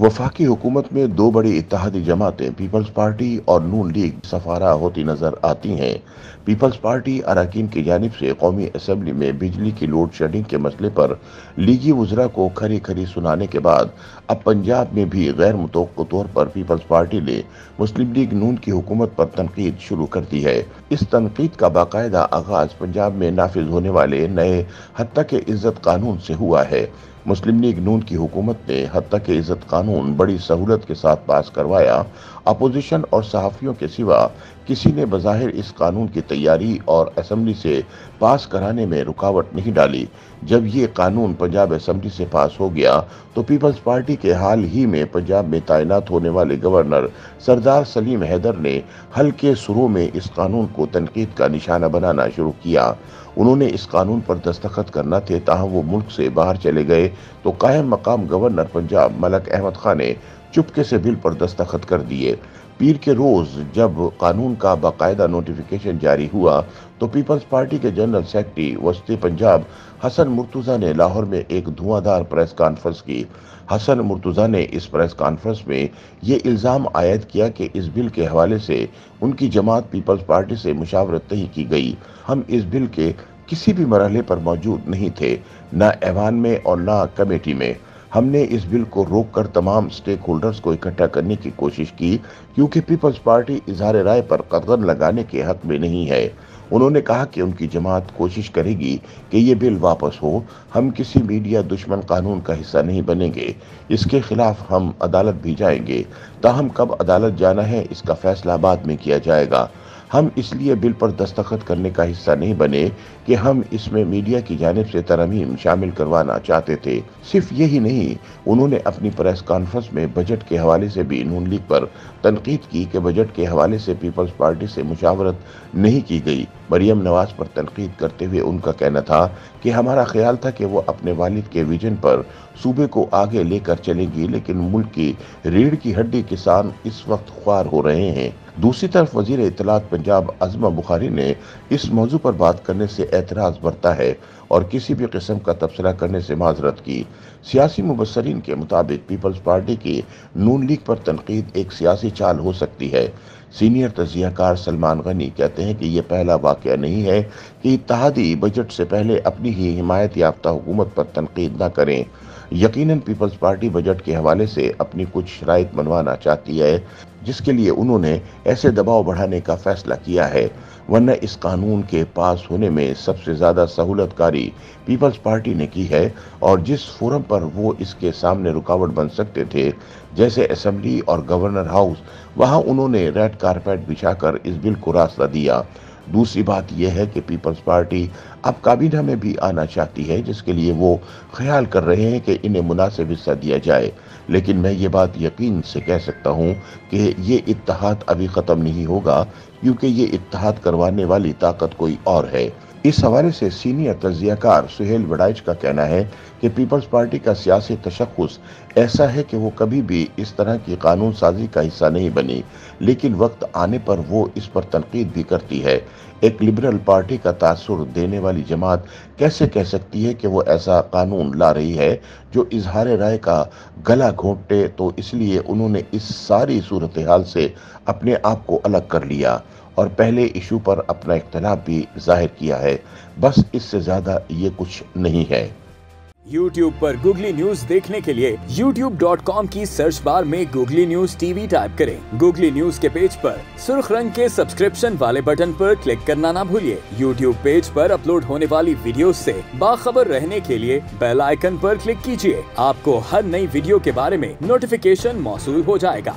وفاقی حکومت میں دو بڑی اتحادی جماعتیں پیپلز پارٹی اور نون لیگ سفارہ ہوتی نظر آتی ہیں۔ پیپلز پارٹی اراکین کی جانب سے قومی اسمبلی میں بجلی کی لوڈ شیڈنگ کے مسئلے پر لیگی وزراء کو کھری کھری سنانے کے بعد اب پنجاب میں بھی غیر متوقع طور پر پیپلز پارٹی نے مسلم لیگ نون کی حکومت پر تنقید شروع کر دی ہے۔ اس تنقید کا باقاعدہ آغاز پنجاب میں نافذ ہونے والے نئے حتیٰ کہ عزت قانون سے ہوا ہے۔ مسلم لیگ نون کی حکومت نے حتیٰ کہ عزت قانون بڑی سہولت کے ساتھ پاس کروایا، اپوزیشن اور صحافیوں کے سوا کسی نے بظاہر اس قانون کی تیاری اور اسمبلی سے پاس کرانے میں رکاوٹ نہیں ڈالی۔ جب یہ قانون پنجاب اسمبلی سے پاس ہو گیا تو پیپلز پارٹی کے حال ہی میں پنجاب میں تعینات ہونے والے گورنر سردار سلیم حیدر نے ہلکے سرو میں اس قانون کو تنقید کا نشانہ بنانا شروع کیا۔ انہوں نے اس قانون پر دستخط کرنا تھے تاہم وہ ملک سے باہر چلے گئے۔ تو قائم مقام گورنر پنجاب ملک احمد خان نے چپکے سے بل پر دستخط کر دیے۔ پیر کے روز جب قانون کا باقاعدہ نوٹیفیکیشن جاری ہوا تو پیپلز پارٹی کے جنرل سیکٹری وسطی پنجاب حسن مرتضی نے لاہور میں ایک دھواں دھار پریس کانفرنس کی۔ حسن مرتضی نے اس پریس کانفرنس میں یہ الزام عائد کیا کہ اس بل کے حوالے سے ان کی جماعت پیپلز پارٹی سے مشاورت نہیں کی گئی۔ ہم اس بل کے کسی بھی مرحلے پر موجود نہیں تھے، نہ ایوان میں اور نہ کمیٹی میں۔ ہم نے اس بل کو روک کر تمام سٹیک ہولڈرز کو اکٹھا کرنے کی کوشش کی، کیونکہ پیپلز پارٹی اظہار رائے پر قدغن لگانے کے حق میں نہیں ہے۔ انہوں نے کہا کہ ان کی جماعت کوشش کرے گی کہ یہ بل واپس ہو۔ ہم کسی میڈیا دشمن قانون کا حصہ نہیں بنیں گے۔ اس کے خلاف ہم عدالت بھی جائیں گے۔ تاہم کب عدالت جانا ہے، اس کا فیصلہ بعد میں کیا جائے گا۔ ہم اس لیے بل پر دستخط کرنے کا حصہ نہیں بنے کہ ہم اس میں میڈیا کی جانب سے ترمیم شامل کروانا چاہتے تھے۔ صرف یہی نہیں، انہوں نے اپنی پریس کانفرنس میں بجٹ کے حوالے سے بھی نون لیگ پر تنقید کی کہ بجٹ کے حوالے سے پیپلز پارٹی سے مشاورت نہیں کی گئی۔ مریم نواز پر تنقید کرتے ہوئے ان کا کہنا تھا کہ ہمارا خیال تھا کہ وہ اپنے والد کے ویژن پر صوبے کو آگے لے کر چلیں گی، لیکن ملک کی ریڑھ کی ہڈی کسان اس وقت خوار ہو رہے ہیں۔ دوسری طرف وزیر اطلاعات پنجاب عظمہ بخاری نے اس موضوع پر بات کرنے سے اعتراض برتا ہے اور کسی بھی قسم کا تبصرہ کرنے سے معذرت کی۔ سیاسی مبصرین کے مطابق پیپلز پارٹی کی نون لیگ پر تنقید ایک سیاسی چال ہو سکتی ہے۔ سینئر تجزیہ کار سلمان غنی کہتے ہیں کہ یہ پہلا واقعہ نہیں ہے کہ اتحادی بجٹ سے پہلے اپنی ہی حمایت یافتہ حکومت پر تنقید نہ کریں۔ یقیناً پیپلز پارٹی بجٹ کے حوالے سے اپنی کچھ شرائط منوانا چاہتی ہے۔ جس کے لیے انہوں نے ایسے دباؤ بڑھانے کا فیصلہ کیا ہے، ورنہ اس قانون کے پاس ہونے میں سب سے زیادہ سہولت کاری پیپلز پارٹی نے کی ہے اور جس فورم پر وہ اس کے سامنے رکاوٹ بن سکتے تھے، جیسے اسمبلی اور گورنر ہاؤس، وہاں انہوں نے ریڈ کارپیٹ بچھا کر اس بل کو راستہ دیا۔ دوسری بات یہ ہے کہ پیپلز پارٹی اب کابینہ میں بھی آنا چاہتی ہے، جس کے لیے وہ خیال کر رہے ہیں کہ انہیں مناسب حصہ دیا جائے۔ لیکن میں یہ بات یقین سے کہہ سکتا ہوں کہ یہ اتحاد ابھی ختم نہیں ہوگا، کیونکہ یہ اتحاد کروانے والی طاقت کوئی اور ہے۔ اس حوالے سے سینئر تجزیہ کار سہیل وڈائچ کا کہنا ہے کہ پیپلز پارٹی کا سیاسی تشخص ایسا ہے کہ وہ کبھی بھی اس طرح کی قانون سازی کا حصہ نہیں بنی، لیکن وقت آنے پر وہ اس پر تنقید بھی کرتی ہے۔ ایک لبرل پارٹی کا تاثر دینے والی جماعت کیسے کہہ سکتی ہے کہ وہ ایسا قانون لا رہی ہے جو اظہار رائے کا گلا گھونٹے تو اس لیے انہوں نے اس ساری صورتحال سے اپنے آپ کو الگ کر لیا۔ اور پہلے ایشو پر اپنا اختلاف بھی ظاہر کیا ہے۔ بس اس سے زیادہ یہ کچھ نہیں ہے۔ یوٹیوب پر گوگلی نیوز دیکھنے کے لیے یوٹیوب ڈاٹ کام کی سرچ بار میں googly news T V type کریں۔ گوگلی نیوز کے پیج پر سرخ رنگ کے سبسکرپشن والے بٹن پر کلک کرنا نہ بھولیے۔ یوٹیوب پیج پر اپلوڈ ہونے والی ویڈیوز سے باخبر رہنے کے لیے بیل آئکن پر کلک کیجیے۔ آپ کو ہر نئی ویڈیو کے بارے میں نوٹیفیکیشن موصول ہو جائے گا۔